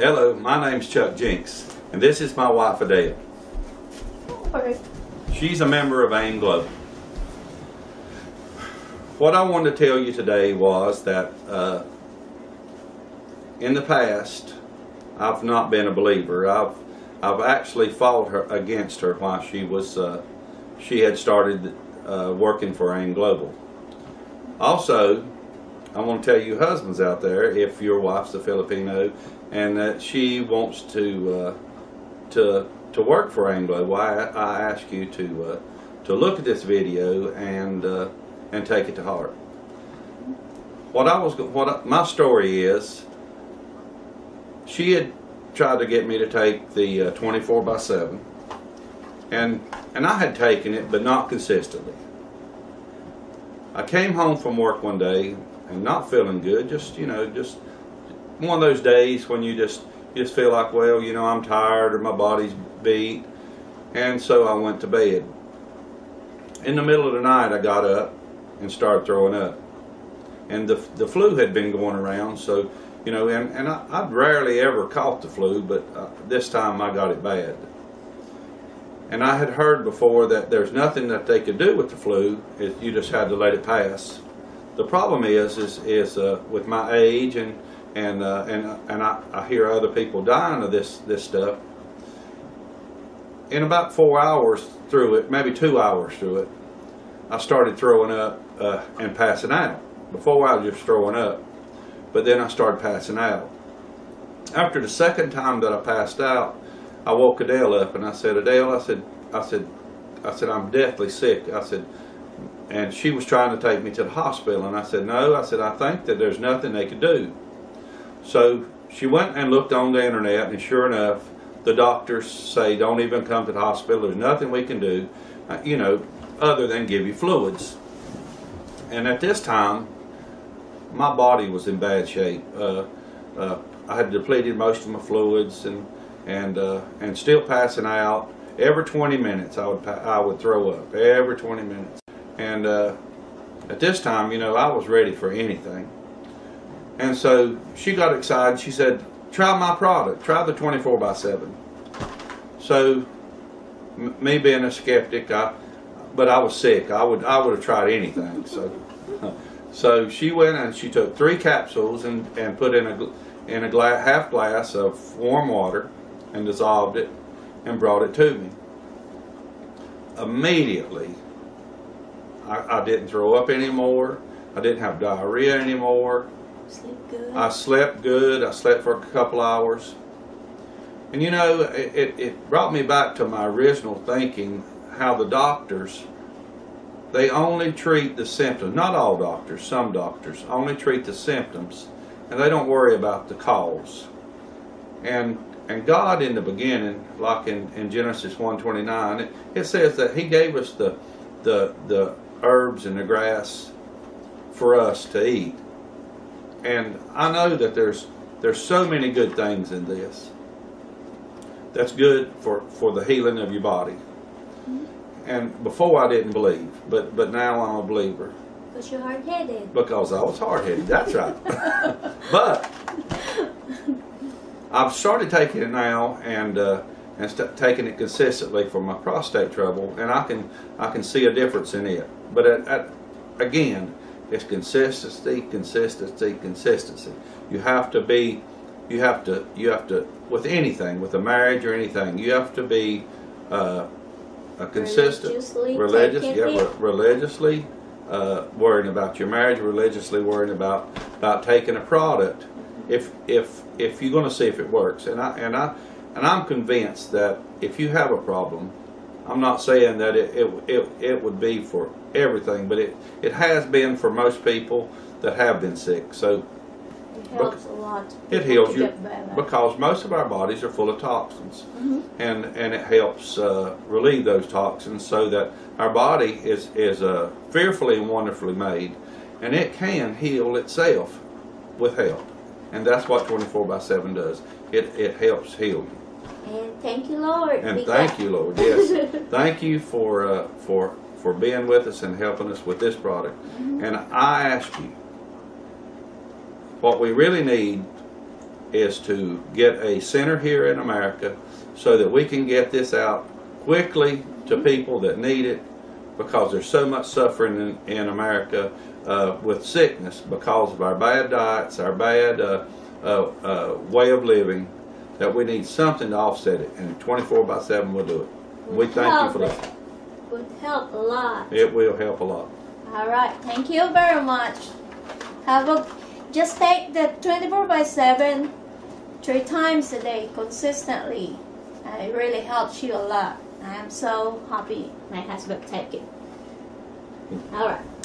Hello, my name's Chuck Jenks, and this is my wife Adele. Okay. She's a member of AIM Global. What I wanted to tell you today was that uh, in the past, I've not been a believer. I've I've actually fought her against her while she was uh, she had started uh, working for AIM Global. Also, I want to tell you husbands out there, if your wife's a Filipino and that she wants to uh, to to work for AIM Global, I, I ask you to uh, to look at this video and uh, and take it to heart. What I was what I, my story is, she had tried to get me to take the uh, 24 by 7 and and I had taken it but not consistently I came home from work one day and not feeling good just you know just one of those days when you just you just feel like well you know I'm tired or my body's beat and so I went to bed in the middle of the night I got up and started throwing up and the, the flu had been going around so you know, and, and I, I've rarely ever caught the flu, but uh, this time I got it bad. And I had heard before that there's nothing that they could do with the flu, it, you just had to let it pass. The problem is, is, is uh, with my age and, and, uh, and, and I, I hear other people dying of this, this stuff, in about four hours through it, maybe two hours through it, I started throwing up uh, and passing out. Before I was just throwing up but then I started passing out. After the second time that I passed out, I woke Adele up and I said, Adele, I said, I said, I said, I'm deathly sick. I said, and she was trying to take me to the hospital. And I said, no, I said, I think that there's nothing they could do. So she went and looked on the internet and sure enough, the doctors say, don't even come to the hospital. There's nothing we can do, uh, you know, other than give you fluids. And at this time, my body was in bad shape. Uh, uh, I had depleted most of my fluids and and uh, and still passing out. Every 20 minutes, I would I would throw up. Every 20 minutes, and uh, at this time, you know, I was ready for anything. And so she got excited. She said, "Try my product. Try the 24 by 7." So, me being a skeptic, I but I was sick. I would I would have tried anything. So. So she went and she took three capsules and, and put in a, in a glass, half glass of warm water and dissolved it and brought it to me. Immediately, I, I didn't throw up anymore. I didn't have diarrhea anymore. Sleep good. I slept good. I slept for a couple hours. And you know, it, it, it brought me back to my original thinking how the doctors they only treat the symptoms. Not all doctors, some doctors only treat the symptoms and they don't worry about the cause. And and God in the beginning, like in, in Genesis 1.29, it, it says that He gave us the, the, the herbs and the grass for us to eat. And I know that there's there's so many good things in this that's good for, for the healing of your body and before I didn't believe, but but now I'm a believer. Because you're hard headed. Because I was hard headed. That's right. but I've started taking it now and uh, and taking it consistently for my prostate trouble, and I can I can see a difference in it. But at, at, again, it's consistency, consistency, consistency. You have to be, you have to you have to with anything, with a marriage or anything, you have to be. Uh, a consistent, Religiously religious, yeah, re- religiously uh, worrying about your marriage, religiously worrying about about taking a product. If if if you're going to see if it works, and I and I and I'm convinced that if you have a problem, I'm not saying that it it it, it would be for everything, but it it has been for most people that have been sick. So It helps a lot. it heals you because most of our bodies are full of toxins, Mhm. and and it helps uh, relieve those toxins so that our body is is uh, fearfully and wonderfully made, and it can heal itself with help, and that's what 24 by 7 does. It it helps heal you. And thank you, Lord. And thank you, Lord. Yes, thank you for uh, for for being with us and helping us with this product. And I ask you, what we really need is to get a center here in America so that we can get this out quickly to people that need it because there's so much suffering in, in America uh, with sickness because of our bad diets, our bad uh, uh, uh, way of living, that we need something to offset it. And 24 by 7 will do it. We thank you for it. that. Would help a lot. It will help a lot. All right. Thank you very much. Have a just take the 24 by 7 three times a day consistently. And it really helps you a lot. I am so happy my husband take it. All right.